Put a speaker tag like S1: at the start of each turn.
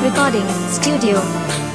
S1: Recording Studio.